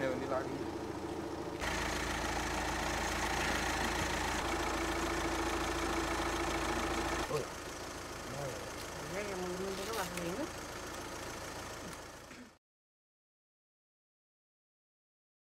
那有你咋理？